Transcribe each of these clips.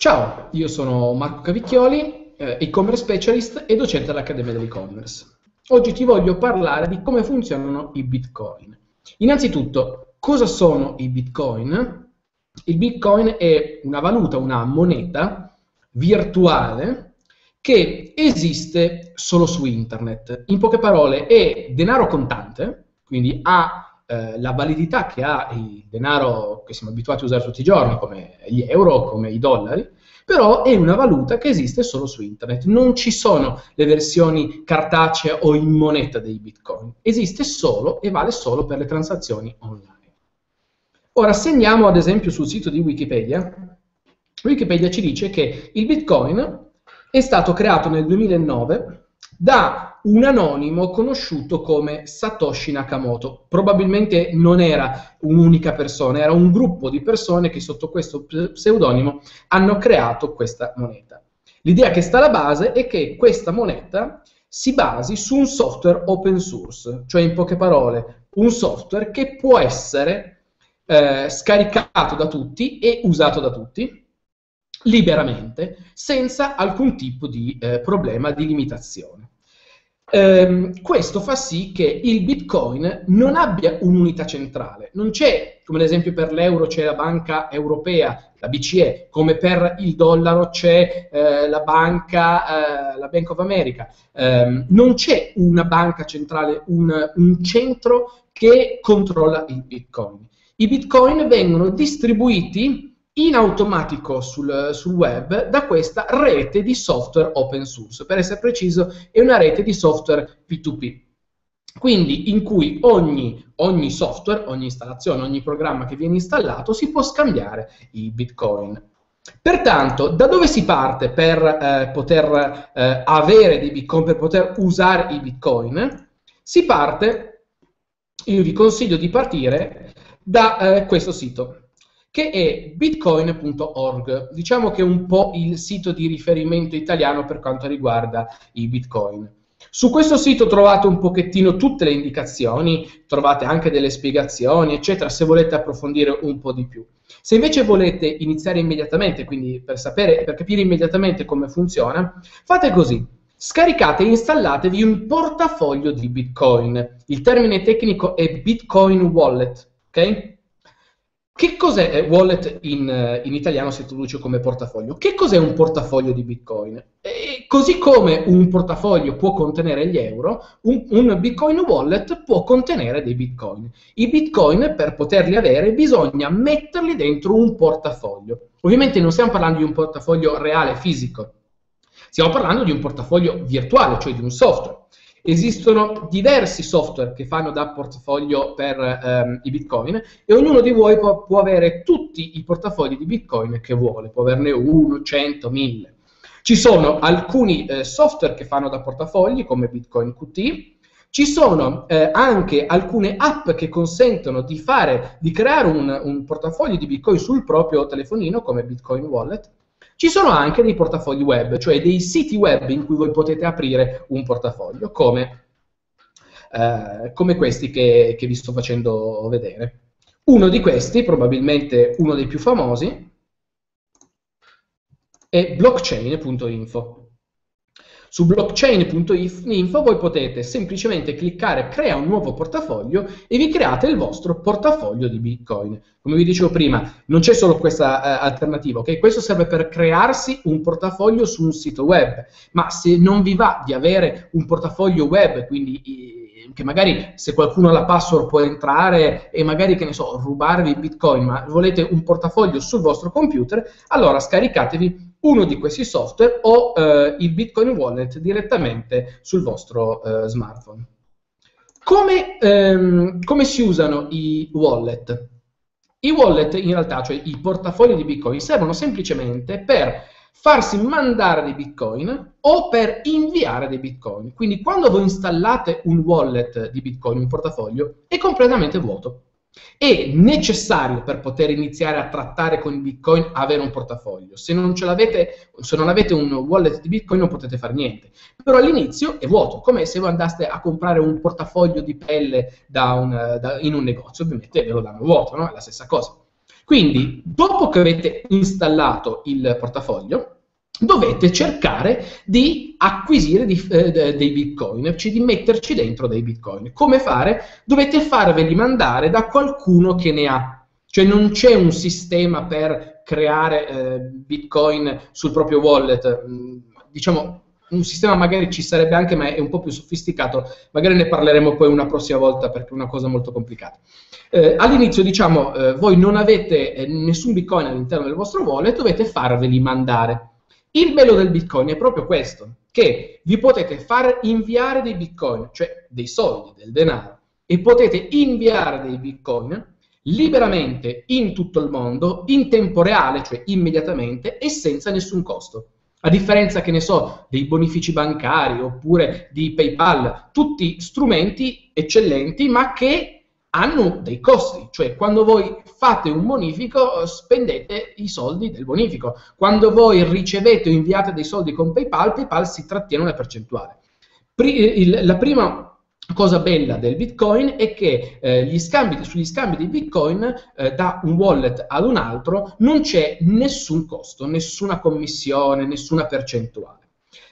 Ciao, io sono Marco Cavicchioli, eh, e-commerce specialist e docente all'Accademia dell'e-commerce. Oggi ti voglio parlare di come funzionano i bitcoin. Innanzitutto, cosa sono i bitcoin? Il bitcoin è una valuta, una moneta virtuale che esiste solo su internet. In poche parole, è denaro contante, quindi ha eh, la validità che ha il denaro che siamo abituati a usare tutti i giorni, come gli euro, come i dollari, però è una valuta che esiste solo su internet. Non ci sono le versioni cartacee o in moneta dei bitcoin, esiste solo e vale solo per le transazioni online. Ora, se andiamo ad esempio sul sito di Wikipedia, Wikipedia ci dice che il bitcoin è stato creato nel 2009 da un anonimo conosciuto come Satoshi Nakamoto. Probabilmente non era un'unica persona, era un gruppo di persone che sotto questo pseudonimo hanno creato questa moneta. L'idea che sta alla base è che questa moneta si basi su un software open source, cioè in poche parole un software che può essere eh, scaricato da tutti e usato da tutti liberamente, senza alcun tipo di eh, problema di limitazione. Um, questo fa sì che il Bitcoin non abbia un'unità centrale. Non c'è, come ad esempio per l'euro c'è la banca europea, la BCE, come per il dollaro c'è eh, la banca, eh, la Bank of America. Um, non c'è una banca centrale, un, un centro che controlla il Bitcoin. I Bitcoin vengono distribuiti in automatico sul, sul, web da questa rete di software open source. Per essere preciso, è una rete di software P2P. Quindi in cui ogni, ogni software, ogni installazione, ogni programma che viene installato si può scambiare i bitcoin. Pertanto, da dove si parte per eh, poter eh, avere dei bitcoin, per poter usare i bitcoin? Si parte, io vi consiglio di partire da eh, questo sito che è bitcoin.org. Diciamo che è un po' il sito di riferimento italiano per quanto riguarda i bitcoin. Su questo sito trovate un pochettino tutte le indicazioni, trovate anche delle spiegazioni, eccetera, se volete approfondire un po' di più. Se invece volete iniziare immediatamente, quindi per sapere, per capire immediatamente come funziona, fate così. Scaricate e installatevi un portafoglio di Bitcoin. Il termine tecnico è Bitcoin Wallet, ok? Che cos'è eh, wallet in, eh, in, italiano si traduce come portafoglio? Che cos'è un portafoglio di Bitcoin? E così come un portafoglio può contenere gli euro, un, un, Bitcoin wallet può contenere dei Bitcoin. I Bitcoin per poterli avere bisogna metterli dentro un portafoglio. Ovviamente non stiamo parlando di un portafoglio reale, fisico, stiamo parlando di un portafoglio virtuale, cioè di un software. Esistono diversi software che fanno da portafoglio per ehm, i bitcoin e ognuno di voi può, può, avere tutti i portafogli di bitcoin che vuole, può averne uno, cento, mille. Ci sono alcuni eh, software che fanno da portafogli come Bitcoin QT, ci sono eh, anche alcune app che consentono di, fare, di creare un, un portafoglio di Bitcoin sul proprio telefonino come Bitcoin Wallet ci sono anche dei portafogli web, cioè dei siti web in cui voi potete aprire un portafoglio, come, eh, come questi che, che vi sto facendo vedere. Uno di questi, probabilmente uno dei più famosi, è blockchain.info. Su blockchain.info voi potete semplicemente cliccare crea un nuovo portafoglio e vi create il vostro portafoglio di Bitcoin. Come vi dicevo prima, non c'è solo questa uh, alternativa, ok? Questo serve per crearsi un portafoglio su un sito web, ma se non vi va di avere un portafoglio web, quindi che magari se qualcuno ha la password può entrare e magari, che ne so, rubarvi bitcoin, ma volete un portafoglio sul vostro computer, allora scaricatevi uno di questi software o eh, il Bitcoin Wallet direttamente sul vostro eh, smartphone. Come, ehm, come, si usano i wallet? I wallet in realtà, cioè i portafogli di Bitcoin, servono semplicemente per farsi mandare dei Bitcoin o per inviare dei Bitcoin. Quindi quando voi installate un wallet di Bitcoin, un portafoglio, è completamente vuoto. È necessario per poter iniziare a trattare con Bitcoin avere un portafoglio. Se non, ce l'avete, se non avete un wallet di Bitcoin non potete fare niente. Però all'inizio è vuoto, come se voi andaste a comprare un portafoglio di pelle da un, da, in un negozio, ovviamente ve lo danno vuoto, no? è la stessa cosa. Quindi, dopo che avete installato il portafoglio, dovete cercare di acquisire di, eh, dei bitcoin, cioè di metterci dentro dei bitcoin. Come fare? Dovete farveli mandare da qualcuno che ne ha. Cioè non c'è un sistema per creare eh, bitcoin sul proprio wallet. Mm, diciamo, un sistema magari ci sarebbe anche, ma è un po' più sofisticato. Magari ne parleremo poi una prossima volta perché è una cosa molto complicata. Eh, all'inizio, diciamo, eh, voi non avete eh, nessun bitcoin all'interno del vostro wallet, dovete farveli mandare. Il bello del Bitcoin è proprio questo, che vi potete far inviare dei Bitcoin, cioè dei soldi, del denaro, e potete inviare dei Bitcoin liberamente in tutto il mondo, in tempo reale, cioè immediatamente, e senza nessun costo. A differenza, che ne so, dei bonifici bancari oppure di PayPal, tutti strumenti eccellenti, ma che hanno dei costi, cioè quando voi fate un bonifico spendete i soldi del bonifico, quando voi ricevete o inviate dei soldi con PayPal, PayPal si trattiene una percentuale. La prima cosa bella del Bitcoin è che eh, scambi, sugli scambi di Bitcoin eh, da un wallet ad un altro non c'è nessun costo, nessuna commissione, nessuna percentuale.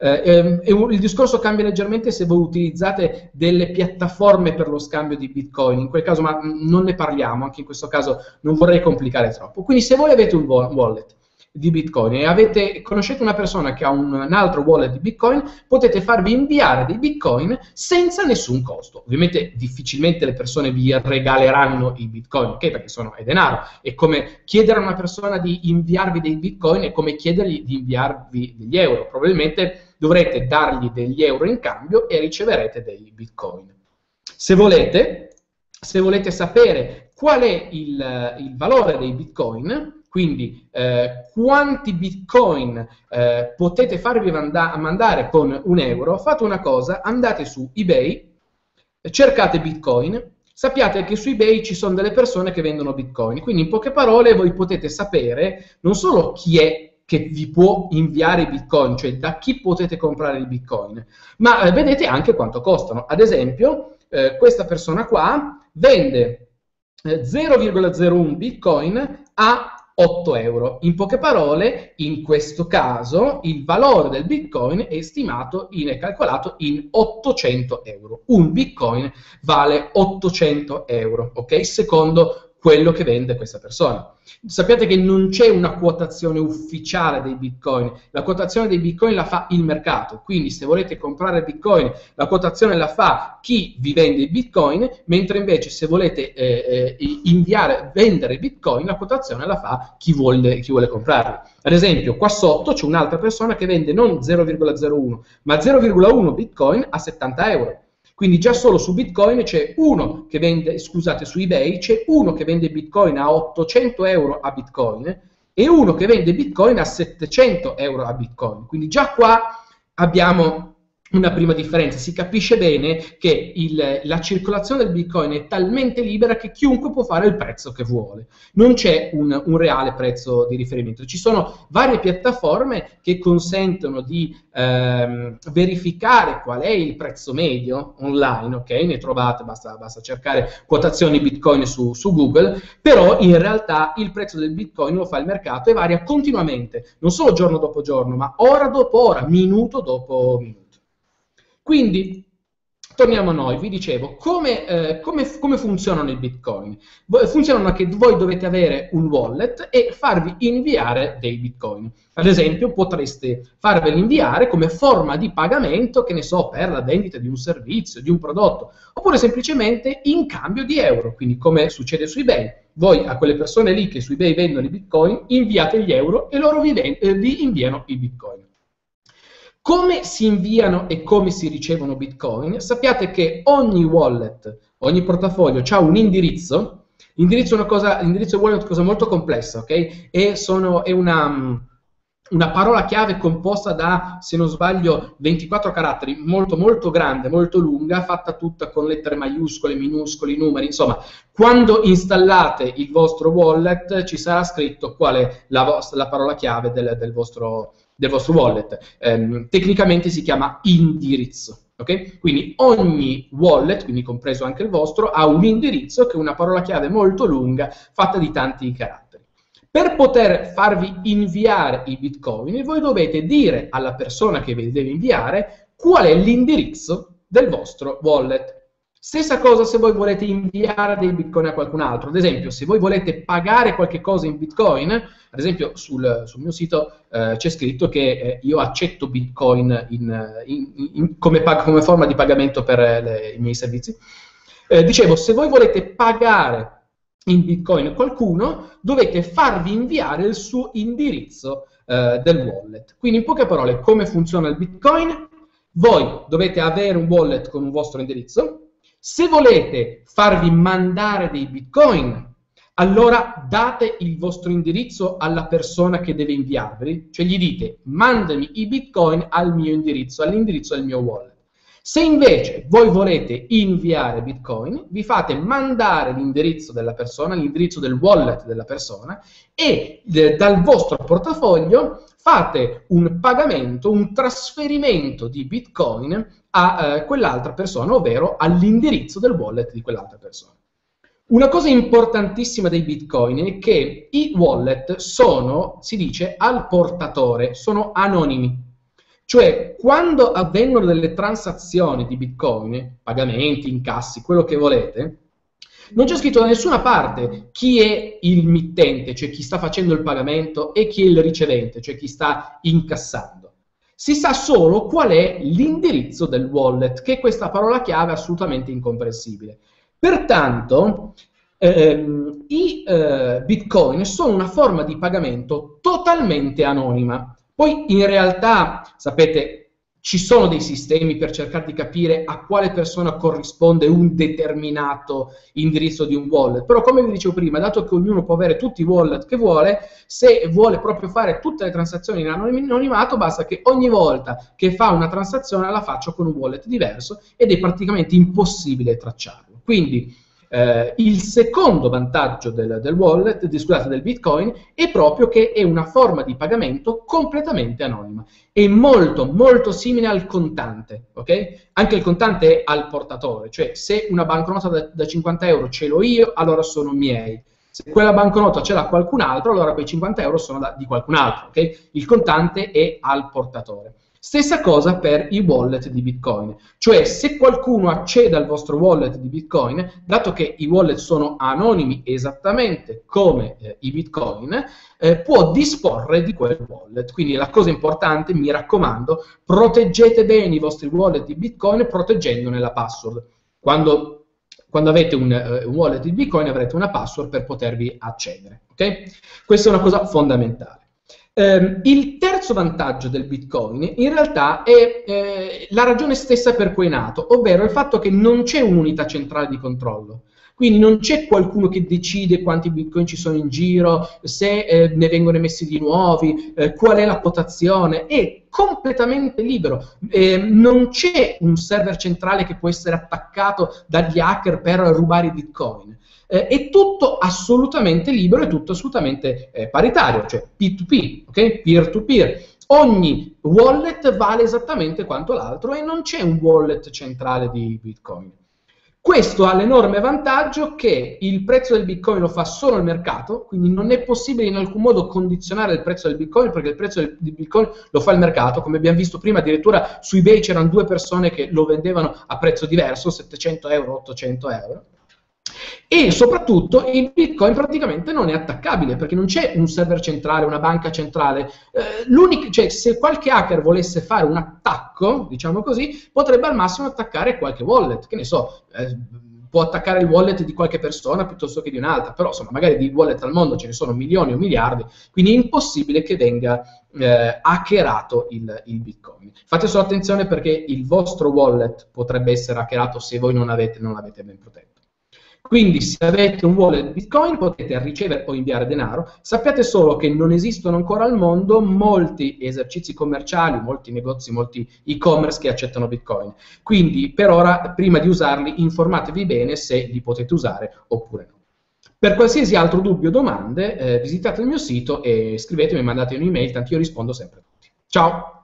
Eh, ehm, il discorso cambia leggermente se voi utilizzate delle piattaforme per lo scambio di bitcoin, in quel caso ma non ne parliamo, anche in questo caso non vorrei complicare troppo. Quindi se voi avete un wallet di Bitcoin e avete, conoscete una persona che ha un, un, altro wallet di Bitcoin, potete farvi inviare dei Bitcoin senza nessun costo. Ovviamente difficilmente le persone vi regaleranno i Bitcoin, ok? Perché sono, è denaro. È come chiedere a una persona di inviarvi dei Bitcoin è come chiedergli di inviarvi degli euro. Probabilmente dovrete dargli degli euro in cambio e riceverete dei Bitcoin. Se volete, se volete sapere qual è il, il valore dei Bitcoin, quindi eh, quanti bitcoin eh, potete farvi manda- mandare con un euro? Fate una cosa, andate su eBay, cercate bitcoin, sappiate che su eBay ci sono delle persone che vendono bitcoin, quindi in poche parole voi potete sapere non solo chi è che vi può inviare i bitcoin, cioè da chi potete comprare i bitcoin, ma eh, vedete anche quanto costano. Ad esempio, eh, questa persona qua vende 0,01 eh, bitcoin a 8 euro. In poche parole, in questo caso, il valore del bitcoin è stimato, in, è calcolato in 800 euro. Un bitcoin vale 800 euro, ok? Secondo quello che vende questa persona. Sappiate che non c'è una quotazione ufficiale dei bitcoin, la quotazione dei bitcoin la fa il mercato, quindi se volete comprare bitcoin la quotazione la fa chi vi vende i bitcoin, mentre invece se volete eh, eh, inviare, vendere bitcoin la quotazione la fa chi vuole, chi vuole comprarli. Ad esempio qua sotto c'è un'altra persona che vende non 0,01 ma 0,1 bitcoin a 70 euro. Quindi già solo su Bitcoin c'è uno che vende, scusate, su eBay c'è uno che vende Bitcoin a 800 euro a Bitcoin e uno che vende Bitcoin a 700 euro a Bitcoin. Quindi già qua abbiamo una prima differenza. Si capisce bene che il, la circolazione del Bitcoin è talmente libera che chiunque può fare il prezzo che vuole. Non c'è un, un reale prezzo di riferimento. Ci sono varie piattaforme che consentono di ehm, verificare qual è il prezzo medio online, ok? Ne trovate, basta, basta cercare quotazioni Bitcoin su, su Google, però in realtà il prezzo del Bitcoin lo fa il mercato e varia continuamente, non solo giorno dopo giorno, ma ora dopo ora, minuto dopo minuto. Quindi, torniamo a noi, vi dicevo, come, eh, come, come, funzionano i bitcoin? Funzionano che voi dovete avere un wallet e farvi inviare dei bitcoin. Ad esempio, potreste farveli inviare come forma di pagamento, che ne so, per la vendita di un servizio, di un prodotto, oppure semplicemente in cambio di euro, quindi come succede su eBay. Voi a quelle persone lì che su eBay vendono i bitcoin, inviate gli euro e loro vi, eh, vi inviano i bitcoin. Come si inviano e come si ricevono bitcoin? Sappiate che ogni wallet, ogni portafoglio ha un indirizzo. L'indirizzo è una cosa, l'indirizzo wallet è una cosa molto complessa, ok? E sono, è una, una parola chiave composta da, se non sbaglio, 24 caratteri, molto molto grande, molto lunga, fatta tutta con lettere maiuscole, minuscoli, numeri, insomma, quando installate il vostro wallet ci sarà scritto qual è la, vostra, la parola chiave del, del vostro del vostro wallet. Eh, tecnicamente si chiama indirizzo. Okay? Quindi ogni wallet, quindi compreso anche il vostro, ha un indirizzo che è una parola chiave molto lunga fatta di tanti caratteri. Per poter farvi inviare i bitcoin, voi dovete dire alla persona che ve li deve inviare qual è l'indirizzo del vostro wallet. Stessa cosa se voi volete inviare dei bitcoin a qualcun altro. Ad esempio, se voi volete pagare qualche cosa in bitcoin, ad esempio sul, sul mio sito eh, c'è scritto che eh, io accetto bitcoin in, in, in, come, come, forma di pagamento per eh, le, i miei servizi. Eh, dicevo, se voi volete pagare in bitcoin qualcuno, dovete farvi inviare il suo indirizzo eh, del wallet. Quindi in poche parole, come funziona il bitcoin? Voi dovete avere un wallet con un vostro indirizzo, se volete farvi mandare dei bitcoin, allora date il vostro indirizzo alla persona che deve inviarveli, cioè gli dite mandami i bitcoin al mio indirizzo, all'indirizzo del mio wallet. Se invece voi volete inviare bitcoin, vi fate mandare l'indirizzo della persona, l'indirizzo del wallet della persona e eh, dal vostro portafoglio fate un pagamento, un trasferimento di bitcoin a eh, quell'altra persona, ovvero all'indirizzo del wallet di quell'altra persona. Una cosa importantissima dei bitcoin è che i wallet sono, si dice, al portatore, sono anonimi. Cioè, quando avvengono delle transazioni di bitcoin, pagamenti, incassi, quello che volete, non c'è scritto da nessuna parte chi è il mittente, cioè chi sta facendo il pagamento, e chi è il ricevente, cioè chi sta incassando. Si sa solo qual è l'indirizzo del wallet, che è questa parola chiave assolutamente incomprensibile. Pertanto, ehm, i eh, bitcoin sono una forma di pagamento totalmente anonima. Poi in realtà, sapete, ci sono dei sistemi per cercare di capire a quale persona corrisponde un determinato indirizzo di un wallet, però come vi dicevo prima, dato che ognuno può avere tutti i wallet che vuole, se vuole proprio fare tutte le transazioni in anonimato, basta che ogni volta che fa una transazione la faccia con un wallet diverso ed è praticamente impossibile tracciarlo. Quindi eh, il secondo vantaggio del, del wallet, scusate, del Bitcoin, è proprio che è una forma di pagamento completamente anonima. È molto, molto simile al contante, ok? Anche il contante è al portatore, cioè se una banconota da, da 50 euro ce l'ho io, allora sono miei. Se quella banconota ce l'ha qualcun altro, allora quei 50 euro sono da, di qualcun altro, ok? Il contante è al portatore. Stessa cosa per i wallet di Bitcoin, cioè se qualcuno accede al vostro wallet di Bitcoin, dato che i wallet sono anonimi esattamente come eh, i Bitcoin, eh, può disporre di quel wallet. Quindi la cosa importante, mi raccomando, proteggete bene i vostri wallet di Bitcoin proteggendone la password. Quando, quando avete un, uh, un, wallet di Bitcoin avrete una password per potervi accedere. Okay? Questa è una cosa fondamentale. Um, il terzo vantaggio del Bitcoin in realtà è eh, la ragione stessa per cui è nato, ovvero il fatto che non c'è un'unità centrale di controllo. Quindi non c'è qualcuno che decide quanti bitcoin ci sono in giro, se eh, ne vengono emessi di nuovi, eh, qual è la quotazione, è completamente libero. Eh, non c'è un server centrale che può essere attaccato dagli hacker per rubare i bitcoin eh, è tutto assolutamente libero e tutto assolutamente eh, paritario, cioè P2P, ok? Peer-to-peer. Ogni wallet vale esattamente quanto l'altro e non c'è un wallet centrale di Bitcoin. Questo ha l'enorme vantaggio che il prezzo del Bitcoin lo fa solo il mercato, quindi non è possibile in alcun modo condizionare il prezzo del Bitcoin perché il prezzo del Bitcoin lo fa il mercato. Come abbiamo visto prima, addirittura su eBay c'erano due persone che lo vendevano a prezzo diverso, 700 euro, 800 euro. E soprattutto il Bitcoin praticamente non è attaccabile perché non c'è un server centrale, una banca centrale. Eh, cioè, se qualche hacker volesse fare un attacco, diciamo così, potrebbe al massimo attaccare qualche wallet, che ne so, eh, può attaccare il wallet di qualche persona piuttosto che di un'altra, però insomma magari di wallet al mondo ce ne sono milioni o miliardi, quindi è impossibile che venga eh, hackerato il, il, Bitcoin. Fate solo attenzione perché il vostro wallet potrebbe essere hackerato se voi non, avete, non l'avete ben protetto. Quindi se avete un wallet Bitcoin potete ricevere o inviare denaro. Sappiate solo che non esistono ancora al mondo molti esercizi commerciali, molti negozi, molti e-commerce che accettano Bitcoin. Quindi per ora, prima di usarli, informatevi bene se li potete usare oppure no. Per qualsiasi altro dubbio o domande, eh, visitate il mio sito e scrivetemi, mandate un'email, tanto io rispondo sempre a tutti. Ciao!